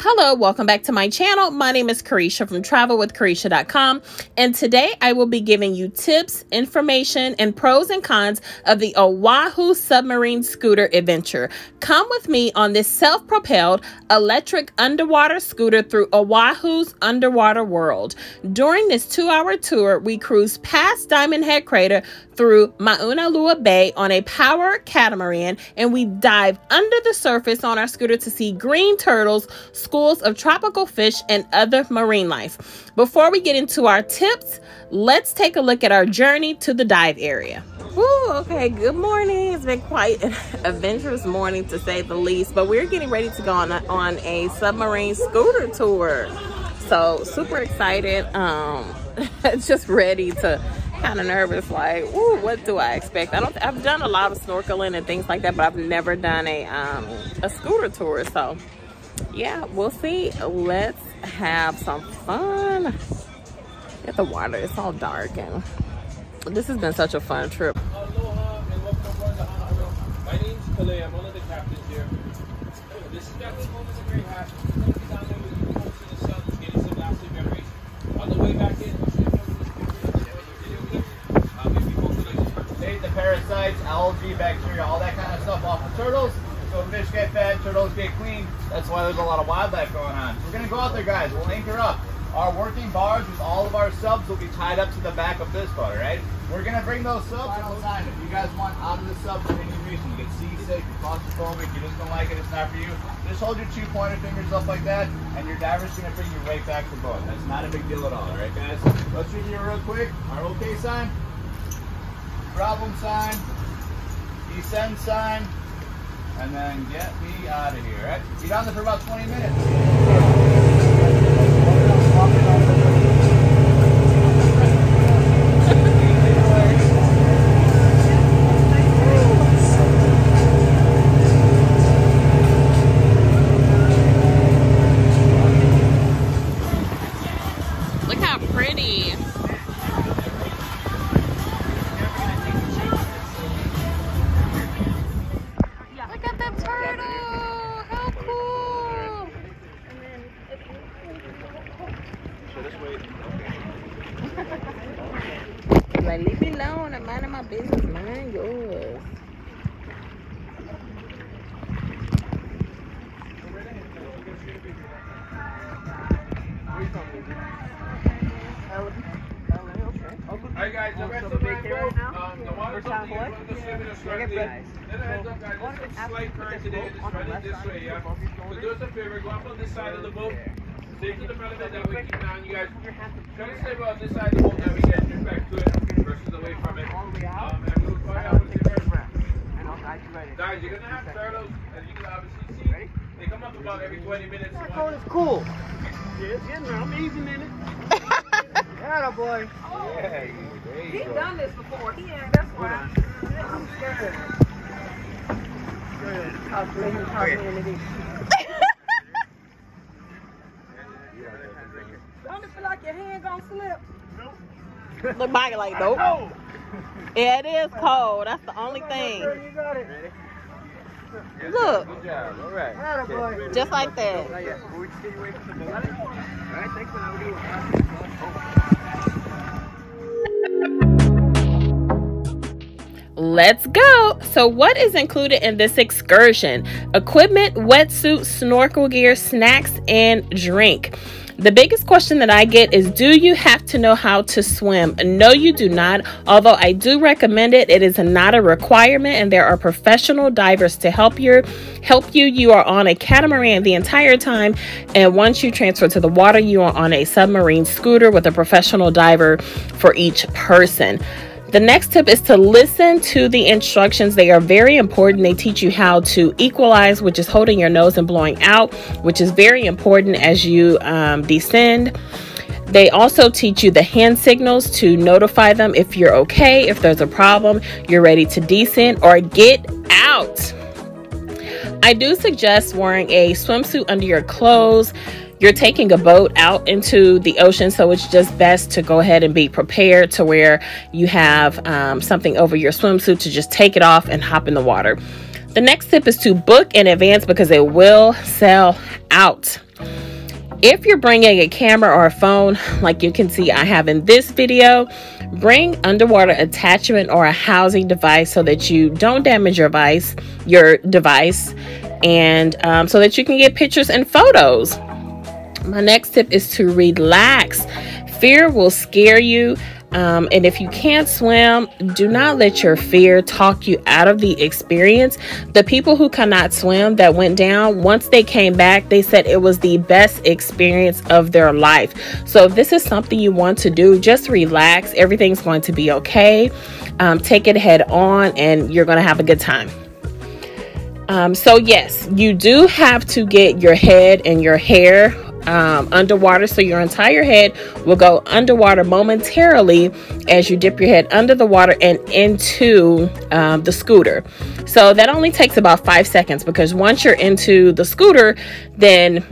Hello, welcome back to my channel. My name is Karisha from travelwithcarisha.com and today I will be giving you tips, information, and pros and cons of the Oahu Submarine Scooter Adventure. Come with me on this self-propelled electric underwater scooter through Oahu's underwater world. During this two-hour tour, we cruise past Diamond Head Crater through Maunalua Bay on a power catamaran and we dive under the surface on our scooter to see green turtles, schools of tropical fish, and other marine life. Before we get into our tips, let's take a look at our journey to the dive area. Woo, okay, good morning. It's been quite an adventurous morning to say the least, but we're getting ready to go on a, on a submarine scooter tour. So super excited. Um, just ready to kind of nervous like ooh what do i expect i don't i've done a lot of snorkeling and things like that but i've never done a um a scooter tour so yeah, we'll see. Let's have some fun. At the water, it's all dark and this has been such a fun trip. Aloha and welcome My name's Kalei. I'm one of the captains here. This is Captain Moment of Great Hat. The last memories. On the way back in, the parasites, algae, bacteria, all that kind of stuff off the turtles. Fish get fed, turtles get clean. That's why there's a lot of wildlife going on. We're gonna go out there, guys. We'll anchor up. Our working bars with all of our subs will be tied up to the back of this boat, right? We're gonna bring those subs outside. If you guys want out of the sub for any reason, you get seasick, you're claustrophobic, you just don't like it, it's not for you, just hold your two pointer fingers up like that, and your diver's gonna bring you right back to boat. That's not a big deal at all, alright guys? Let's review real quick. Our okay sign, problem sign, descend sign, and then get me out of here. Right? Be down there for about 20 minutes. Like, leave me alone. I'm minding my business. Mind yours. Alright guys, the rest of the boat, um, the water's up to you, run the swimmers correctly. Then a heads up guys, there's a slight current today, just running this way, yeah? So do us a favor, go up on this side of the boat, stay to the front of it, that way keep an eye on you guys. Try to stay on this side the boat, that we get your back to it versus away from it. Um, and we'll find out what's in. Guys, you're gonna have turtles, as you can obviously see. They come up about every 20 minutes. That cone is cool. Yeah, it's getting there. I'm easing in it. Atta boy. Yeah, He's done this before. He ain't. That's why. I'm scared. Good. Talk to me. Talk Look back like, nope. Yeah, it is cold. That's the only thing. You got it. Look, Good job. All right. Just like that. Alright, thanks for having me. Let's go. So, what is included in this excursion? Equipment, wetsuit, snorkel gear, snacks, and drink. The biggest question that I get is Do you have to know how to swim? No, you do not. Although I do recommend it, it is not a requirement, and there are professional divers to help you. Help you. You are on a catamaran the entire time, and once you transfer to the water, you are on a submarine scooter with a professional diver for each person. The next tip is to listen to the instructions. They are very important. They teach you how to equalize, which is holding your nose and blowing out, which is very important as you um, descend. They also teach you the hand signals to notify them if you're okay, if there's a problem, you're ready to descend or get out. I do suggest wearing a swimsuit under your clothes you're taking a boat out into the ocean, so it's just best to go ahead and be prepared to where you have um, something over your swimsuit to just take it off and hop in the water. The next tip is to book in advance because it will sell out. if you're bringing a camera or a phone, like you can see I have in this video, bring underwater attachment or a housing device so that you don't damage your device, your device, and um, so that you can get pictures and photos. My next tip is to relax. Fear will scare you um, and if you can't swim, do not let your fear talk you out of the experience. The people who cannot swim that went down, once they came back, they said it was the best experience of their life. So if this is something you want to do, just relax. Everything's going to be okay. Um, take it head on, and you're going to have a good time. Um, so, yes, you do have to get your head and your hair um, underwater. So your entire head will go underwater momentarily as you dip your head under the water and into um, the scooter. So that only takes about five seconds because once you're into the scooter, then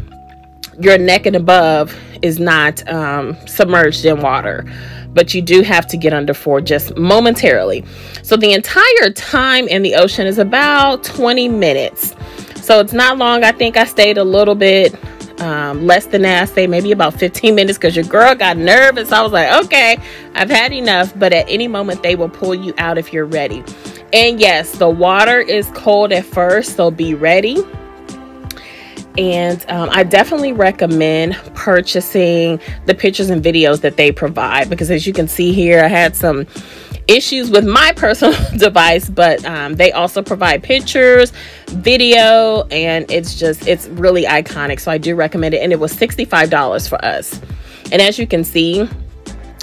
your neck and above is not um, submerged in water but you do have to get under for just momentarily. So the entire time in the ocean is about 20 minutes. So it's not long. I think I stayed a little bit um, less than that. I say maybe about 15 minutes because your girl got nervous. I was like, okay, I've had enough. But at any moment, they will pull you out if you're ready. And yes, the water is cold at first, so be ready. And um, I definitely recommend purchasing the pictures and videos that they provide because, as you can see here, I had some issues with my personal device, but um, they also provide pictures, video, and it's just, it's really iconic. So I do recommend it. And it was $65 for us. And as you can see,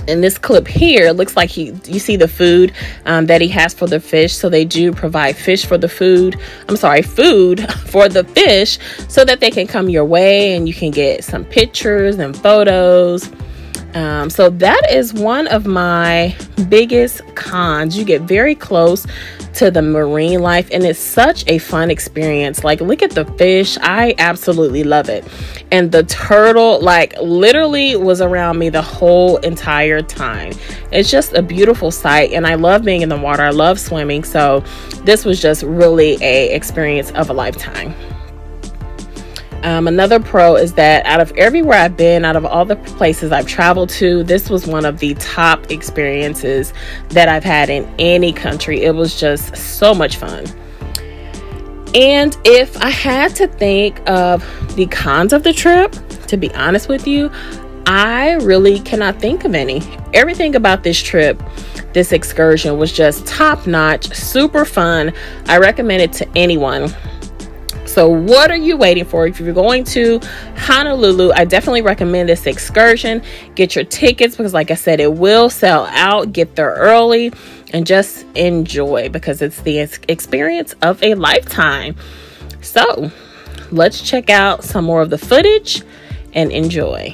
in this clip here it looks like he you see the food um, that he has for the fish so they do provide fish for the food i'm sorry food for the fish so that they can come your way and you can get some pictures and photos um, so that is one of my biggest cons. You get very close to the marine life and it's such a fun experience. Like look at the fish. I absolutely love it. And the turtle like literally was around me the whole entire time. It's just a beautiful sight and I love being in the water. I love swimming. So this was just really a experience of a lifetime. Um, another pro is that out of everywhere I've been, out of all the places I've traveled to, this was one of the top experiences that I've had in any country. It was just so much fun. And if I had to think of the cons of the trip, to be honest with you, I really cannot think of any. Everything about this trip, this excursion was just top notch, super fun. I recommend it to anyone. So, what are you waiting for? If you're going to Honolulu, I definitely recommend this excursion. Get your tickets because, like I said, it will sell out. Get there early and just enjoy because it's the experience of a lifetime. So, let's check out some more of the footage and enjoy.